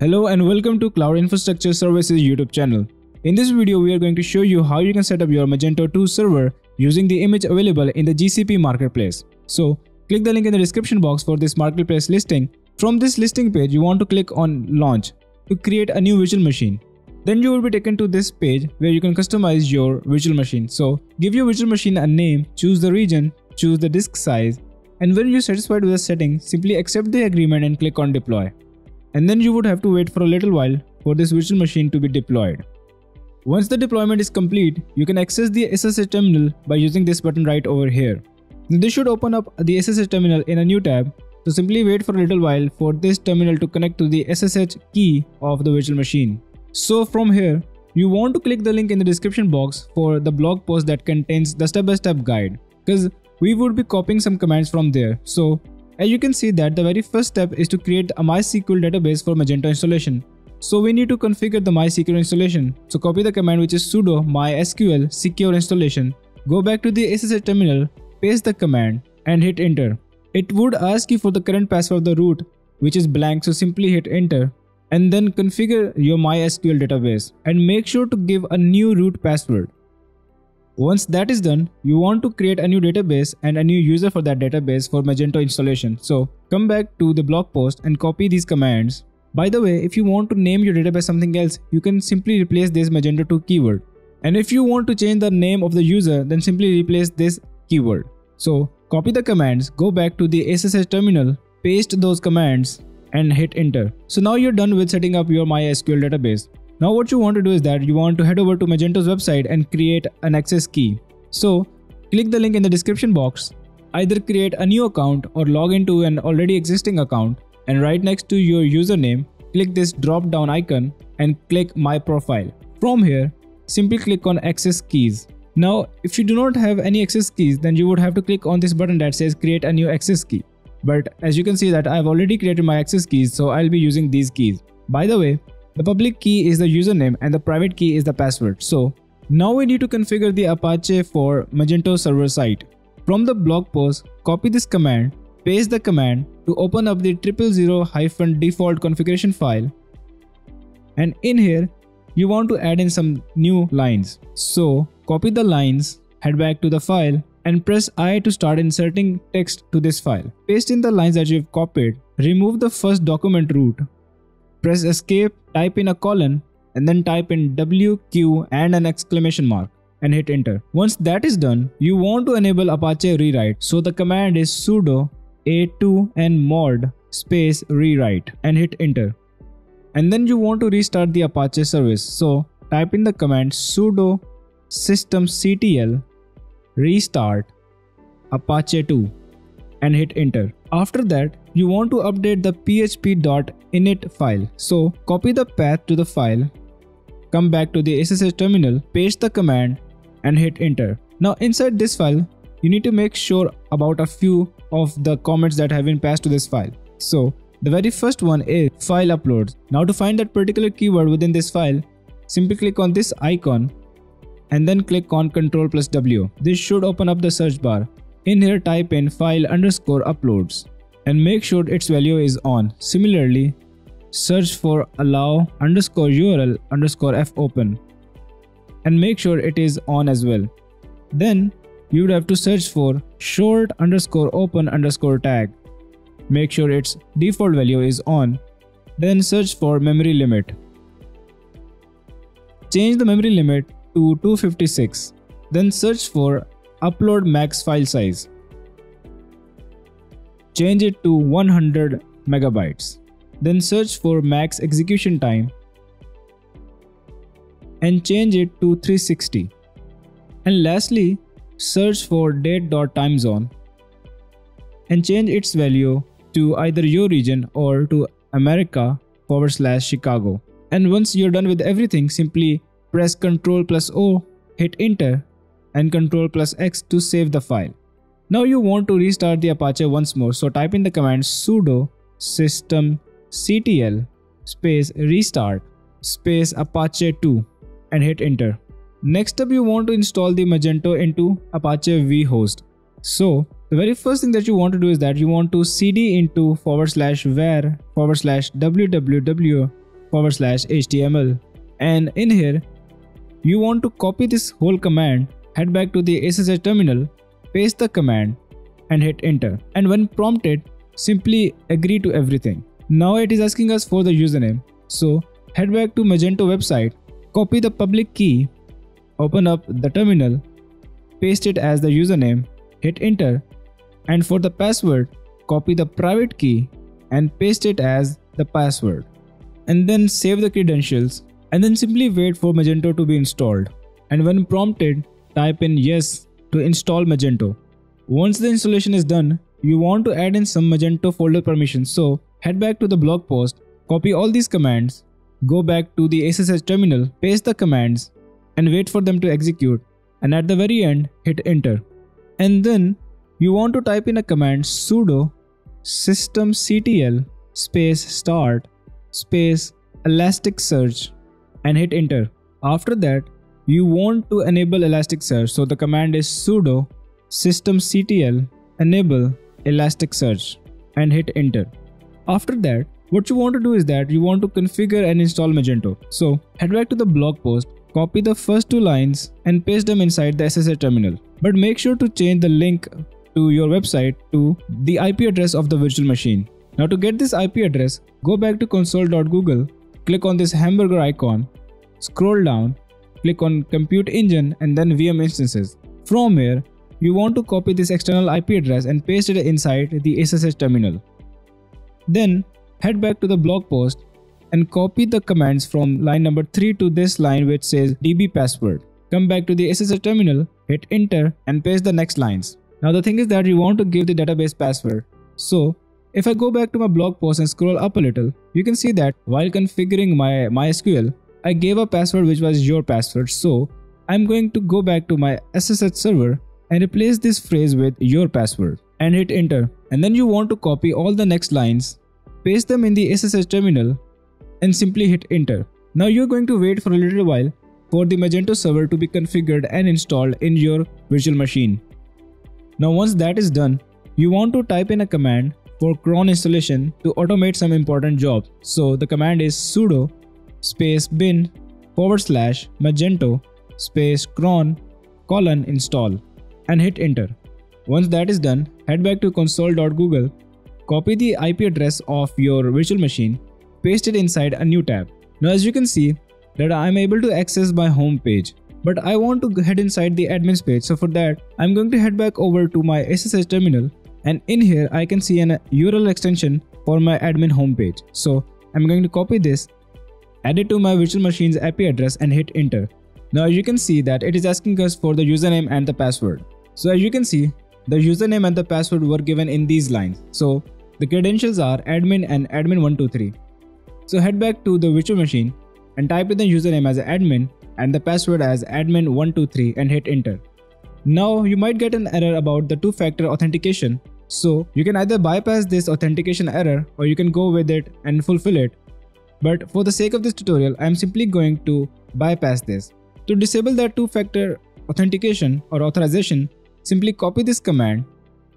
Hello and welcome to Cloud Infrastructure Services YouTube channel. In this video, we are going to show you how you can set up your Magento 2 server using the image available in the GCP marketplace. So, click the link in the description box for this marketplace listing. From this listing page, you want to click on launch to create a new virtual machine. Then you will be taken to this page where you can customize your virtual machine. So, give your virtual machine a name, choose the region, choose the disk size, and when you're satisfied with the setting, simply accept the agreement and click on deploy. And then you would have to wait for a little while for this virtual machine to be deployed. Once the deployment is complete, you can access the SSH terminal by using this button right over here. This should open up the SSH terminal in a new tab, so simply wait for a little while for this terminal to connect to the SSH key of the virtual machine. So from here, you want to click the link in the description box for the blog post that contains the step-by-step -step guide because we would be copying some commands from there. So as you can see that the very first step is to create a MySQL database for Magento installation. So we need to configure the MySQL installation. So copy the command which is sudo mysql secure installation. Go back to the SSH terminal, paste the command and hit enter. It would ask you for the current password of the root which is blank so simply hit enter and then configure your MySQL database and make sure to give a new root password. Once that is done, you want to create a new database and a new user for that database for Magento installation. So come back to the blog post and copy these commands by the way, if you want to name your database something else, you can simply replace this Magento 2 keyword. And if you want to change the name of the user, then simply replace this keyword. So copy the commands, go back to the SSH terminal, paste those commands and hit enter. So now you're done with setting up your MySQL database. Now what you want to do is that you want to head over to Magento's website and create an access key. So click the link in the description box. Either create a new account or log into an already existing account and right next to your username, click this drop down icon and click my profile. From here, simply click on access keys. Now, if you do not have any access keys, then you would have to click on this button that says create a new access key. But as you can see that I've already created my access keys, so I'll be using these keys. By the way, the public key is the username and the private key is the password. So now we need to configure the Apache for Magento server site. From the blog post, copy this command paste the command to open up the 000-default configuration file and in here you want to add in some new lines. So copy the lines, head back to the file and press I to start inserting text to this file. Paste in the lines that you've copied, remove the first document root, press escape, type in a colon and then type in WQ and an exclamation mark and hit enter. Once that is done, you want to enable Apache rewrite. So the command is sudo a2 and mod space rewrite and hit enter. And then you want to restart the Apache service. So type in the command sudo systemctl restart apache 2 and hit enter. After that, you want to update the php.ini file. So copy the path to the file, come back to the SSH terminal, paste the command and hit enter. Now inside this file, you need to make sure about a few of the comments that have been passed to this file. So the very first one is file uploads. Now to find that particular keyword within this file, simply click on this icon and then click on Ctrl plus W. This should open up the search bar. In here type in file underscore uploads and make sure its value is on. Similarly, search for allow underscore URL underscore f open and make sure it is on as well. Then you would have to search for short underscore open underscore tag. Make sure its default value is on. Then search for memory limit. Change the memory limit to 256. Then search for upload max file size. Change it to 100 megabytes. Then search for max execution time and change it to 360. And lastly, search for date.timezone and change its value to either your region or to America forward slash Chicago. And once you're done with everything, simply press Ctrl plus O, hit enter and Ctrl plus X to save the file. Now you want to restart the Apache once more, so type in the command sudo systemctl space restart space apache 2 and hit enter. Next up you want to install the Magento into Apache vhost. So the very first thing that you want to do is that you want to cd into forward slash var forward slash www forward slash html and in here you want to copy this whole command head back to the SSH terminal paste the command and hit enter. And when prompted simply agree to everything. Now it is asking us for the username. So head back to magento website copy the public key open up the terminal paste it as the username hit enter and for the password, copy the private key and paste it as the password. And then save the credentials and then simply wait for Magento to be installed. And when prompted, type in yes to install Magento. Once the installation is done, you want to add in some Magento folder permissions. So head back to the blog post, copy all these commands, go back to the SSH terminal, paste the commands and wait for them to execute. And at the very end, hit enter. And then you want to type in a command sudo systemctl space start space elasticsearch and hit enter. After that, you want to enable Elasticsearch. So the command is sudo systemctl enable Elasticsearch and hit enter. After that, what you want to do is that you want to configure and install Magento. So head back to the blog post, copy the first two lines and paste them inside the SSH terminal. But make sure to change the link to your website to the IP address of the virtual machine. Now to get this IP address, go back to console.google, click on this hamburger icon, scroll down, click on compute engine and then VM instances. From here, you want to copy this external IP address and paste it inside the SSH terminal. Then head back to the blog post and copy the commands from line number 3 to this line which says db password. Come back to the SSH terminal, hit enter and paste the next lines. Now the thing is that you want to give the database password. So if I go back to my blog post and scroll up a little, you can see that while configuring my MySQL, I gave a password which was your password. So I'm going to go back to my SSH server and replace this phrase with your password and hit enter. And then you want to copy all the next lines, paste them in the SSH terminal and simply hit enter. Now you're going to wait for a little while for the Magento server to be configured and installed in your virtual machine. Now once that is done, you want to type in a command for cron installation to automate some important job. So the command is sudo space bin forward slash magento space cron colon install and hit enter. Once that is done, head back to console.google, copy the IP address of your virtual machine, paste it inside a new tab. Now as you can see that I am able to access my home page but I want to head inside the admins page. So for that, I'm going to head back over to my SSH terminal and in here I can see an URL extension for my admin homepage. So I'm going to copy this, add it to my virtual machine's IP address and hit enter. Now you can see that it is asking us for the username and the password. So as you can see, the username and the password were given in these lines. So the credentials are admin and admin123. So head back to the virtual machine and type in the username as admin and the password as admin123 and hit enter. Now you might get an error about the two-factor authentication. So you can either bypass this authentication error or you can go with it and fulfill it. But for the sake of this tutorial, I am simply going to bypass this. To disable that two-factor authentication or authorization, simply copy this command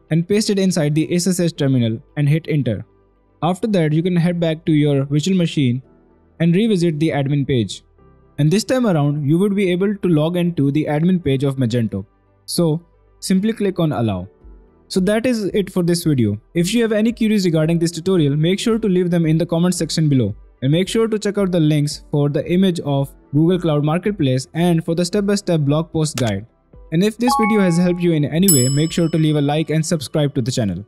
and paste it inside the SSH terminal and hit enter. After that, you can head back to your virtual machine and revisit the admin page. And this time around, you would be able to log into the admin page of Magento. So simply click on allow. So that is it for this video. If you have any queries regarding this tutorial, make sure to leave them in the comment section below. And make sure to check out the links for the image of Google Cloud Marketplace and for the step-by-step -step blog post guide. And if this video has helped you in any way, make sure to leave a like and subscribe to the channel.